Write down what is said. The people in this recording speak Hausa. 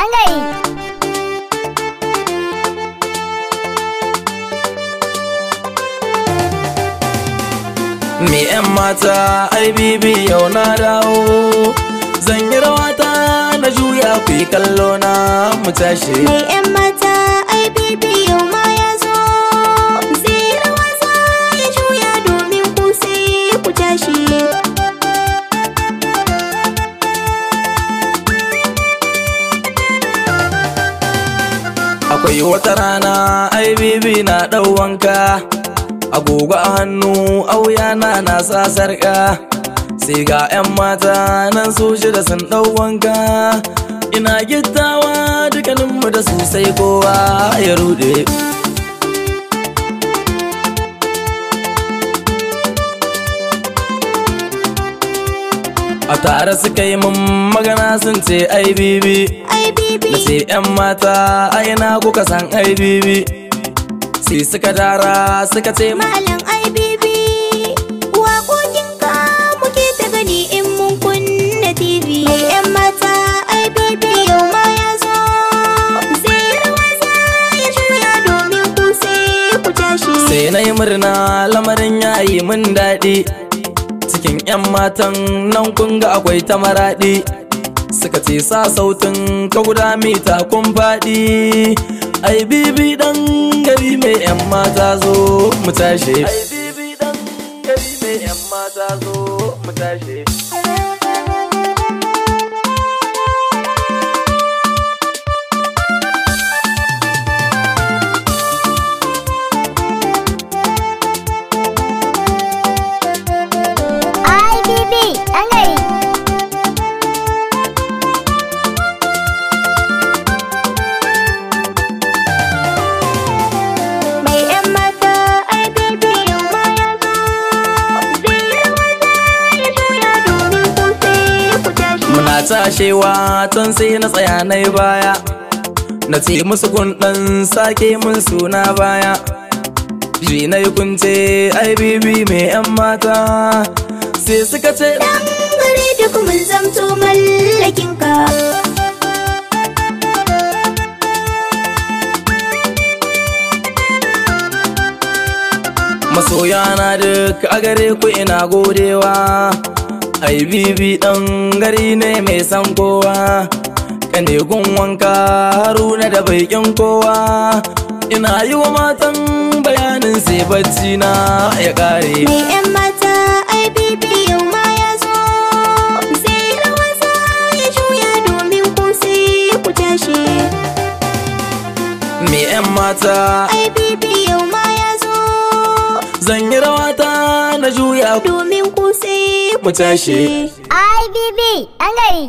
an gari. Me 'yan mata ai bibi yau na dawo Zan yi rawata na juya ku yi kallo na mu tashi Mai 'yan mata ai bibi yau ma ya Akwai wata rana ai bibi na ɗau wanka. Agogo a hannu auya na na sa sarƙa. Sai ga 'yan mata nan su shida sun ɗau wanka. Ina gittawa dukkaninmu da su sai kowa ya rude A tare suka yi mun magana sun ce ai bibi. Na ce ‘yan mata ai na kuka san ai bibi Sai suka dara suka ce ma Malam ai bibi. Waƙoƙinka muke ta gani in mun kunna TV. 'yan mata ai bibi yau ma ya zo. Zira wasa ya juya domin ku sai ku tashi. Sai na yi murna lamarin ya yi min daɗi Cikin ‘yan matan nan kun ga akwai ta maraɗi. Suka ce sa sautin ka guda mita kun faɗi. Ai bibi ɗan gari mai ‘yan mata zo mu tashi. Ai bibi ɗan gari mai ‘yan mata zo mu tashi. Tashi. Muna tashewa tun sai na tsaya na baya. Na ce musu kun ɗan sake mun suna baya. Shi na yi kunce ai bibi mai yan mata. Sai suka ce Dan gari duk mun zamto mallakinka. masoya na duk a gare ku ina godewa. Ai bibi ɗan gari ne mai san kowa. Kane gun wanka haruna da baikin kowa. Ina yi wa matan bayanin sai bacci na ya ƙare Mai 'yan mata tashi. Me 'yan mata Ai bibi yau ma ya zo. zan yi rawata na juya Domin ku sai mu tashi Ai bibi an gari.